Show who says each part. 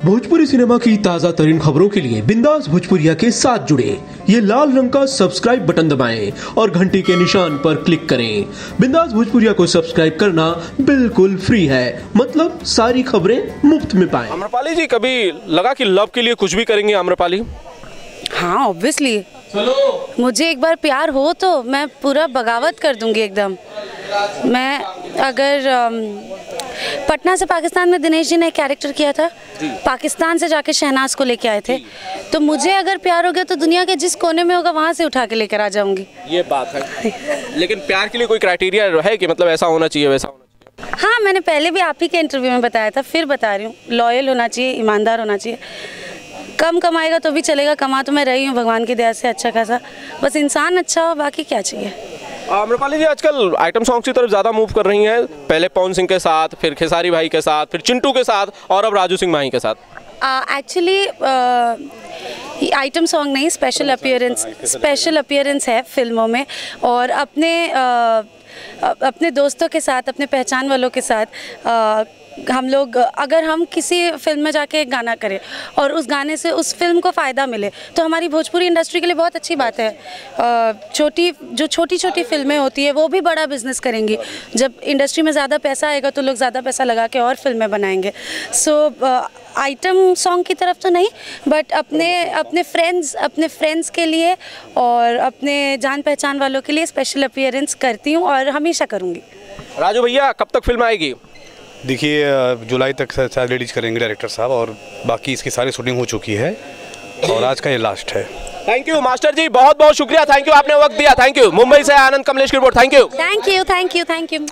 Speaker 1: Bhojpuri cinema की ताज़ा तरीन खबरों के लिए बिंदास भोजपुरिया के साथ जुड़े। ये लाल रंग का सब्सक्राइब बटन दबाएँ और घंटी के निशान पर क्लिक करें। बिंदास भोजपुरिया को सब्सक्राइब करना बिल्कुल फ्री है। मतलब सारी खबरें मुफ़्त में पाएँ।
Speaker 2: आम्रपाली जी कभी लगा कि लव के लिए कुछ भी करेंगे आम्रपाली?
Speaker 3: हाँ ऑब्वियसली मुझे एक बार प्यार हो तो मैं पूरा बगावत कर दूँगी एकदम। मैं अगर पटना से पाकिस्तान में दिनेश जी ने एक कैरेक्टर किया था। पाकिस्तान से जाके शहनाज को लेके आए थे। तो मुझे अगर प्यार हो गया तो दुनिया के जिस कोने में होगा वहाँ से उठा के लेकर आ जाऊँगी।
Speaker 2: ये बात है। लेकिन प्यार के लिए कोई क्राइटेरिया है कि मतलब ऐसा होना चाहिए वैसा होना चाहिए?
Speaker 3: हाँ मैंने पहले भी आप ही के इंटरव्यू में बताया था फिर बता रही हूँ। लॉयल होना चाहिए ईमानदार होना चाहिए। कम कमाएगा तो भी चलेगा कमा तो मैं रही हूँ भगवान की दया से अच्छा खासा। बस इंसान अच्छा हो बाकी क्या चाहिए?
Speaker 2: आम्रपाली जी, आजकल आइटम सॉन्ग्स की तरफ़ ज़्यादा मूव कर रही हैं। पहले पवन सिंह के साथ, फिर खेसारी भाई के साथ, फिर चिंटू के साथ, और अब राजू सिंह भाई के साथ।
Speaker 3: एक्चुअली आइटम सॉन्ग नहीं स्पेशल अपियरेंस स्पेशल अपियरेंस है फ़िल्मों में। और अपने अ- अपने दोस्तों के साथ अपने पहचान वालों के साथ uh, हम लोग अगर हम किसी फ़िल्म में जाके एक गाना करें और उस गाने से उस फ़िल्म को फ़ायदा मिले तो हमारी भोजपुरी इंडस्ट्री के लिए बहुत अच्छी बात है। छोटी जो छोटी छोटी फ़िल्में होती है वो भी बड़ा बिज़नेस करेंगी। जब इंडस्ट्री में ज़्यादा पैसा आएगा तो लोग ज़्यादा पैसा लगा के और फ़िल्में बनाएँगे। सो आइटम सॉन्ग की तरफ़ तो नहीं बट अपने अपने फ्रेंड्स अपने फ्रेंड्स के लिए और अपने जान पहचान वालों के लिए स्पेशल अपियरेंस करती हूँ और हमेशा करूँगी।
Speaker 2: राजू भैया कब तक फ़िल्म आएगी?
Speaker 4: देखिए जुलाई तक शायद रिलीज़ करेंगे डायरेक्टर साहब और बाकी इसकी सारी शूटिंग हो चुकी है और आज का ये लास्ट है।
Speaker 2: थैंक यू मास्टर जी बहुत बहुत शुक्रिया। थैंक यू आपने वक्त दिया। थैंक यू मुंबई से आनंद कमलेश की report thank you
Speaker 3: thank you thank you thank you